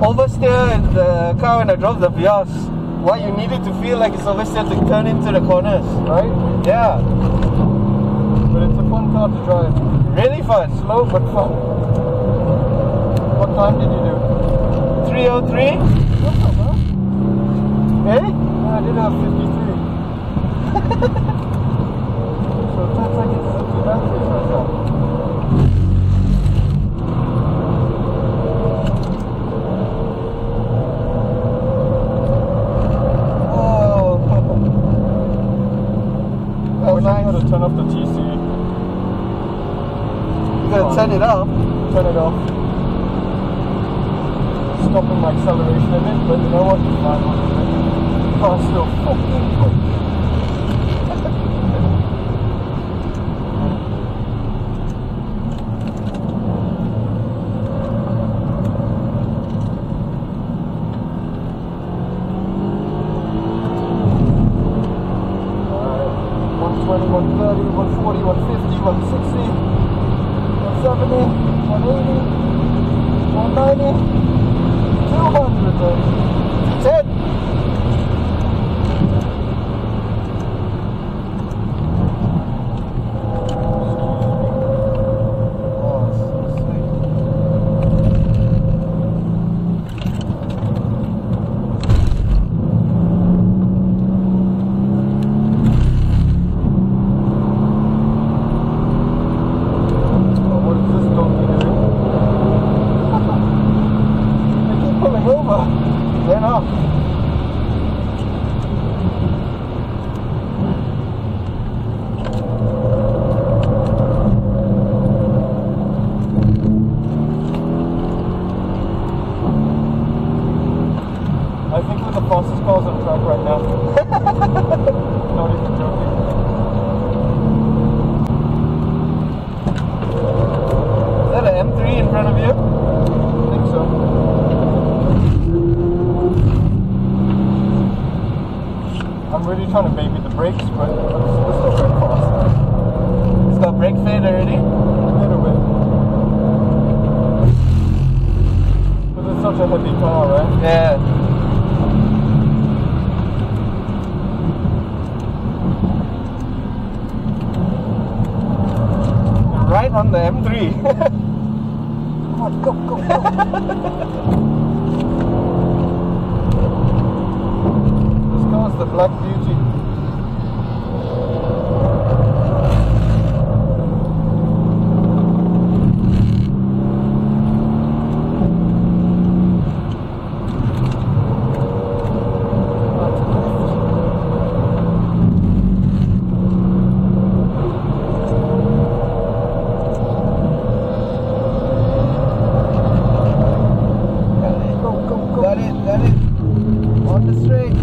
oversteer in the car when I drove the Vios. Why you needed to feel like it's oversteer to turn into the corners. Right? Yeah, But it's a fun car to drive. really fun. Slow but fun. What time did you do? 303? That's not bad. Eh? Yeah, I did have 53. so 10 seconds is too bad for yourself. now. Oh. I That was wish I knew how nice. to turn off the TC. You gotta turn it off. Turn it off. Stopping my acceleration a bit, but you know what? The car's still fucking quick. 120, 130, 140, 150, 160, 170, 180, 190, 200, baby. Ten. Oh, so sweet. Oh, what is this donkey doing? they keep pulling over. Turn off. I the fastest cars on track right now. Not even joking. Is that an M3 in front of you? I think so. I'm really trying to baby the brakes, but it's, it's still very fast. It's got brake fade already. Little bit. But it's such a heavy car, right? Yeah. Right on the M3. Come on, go, go, go. this car's the Black Beauty. Go, go, go. got it, got it. On the straight.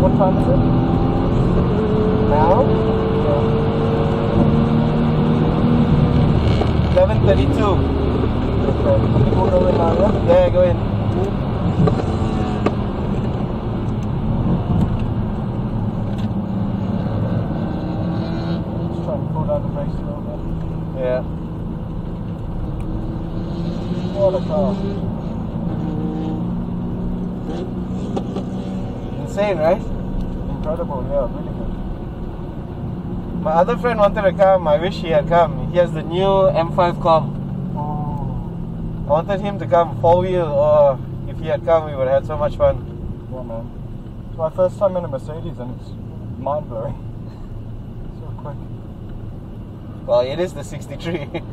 What time is it? Now, 11.32. Okay. Go now, yeah? Yeah, go in. Just to pull down the a little bit. Yeah. What a car. Insane, right? Incredible, yeah, really good. My other friend wanted to come. I wish he had come. He has the new M5 Com. Oh, I wanted him to come four wheel, or if he had come, we would have had so much fun. yeah, man. It's my first time in a Mercedes and it's mind blowing. so quick. Well, it is the 63.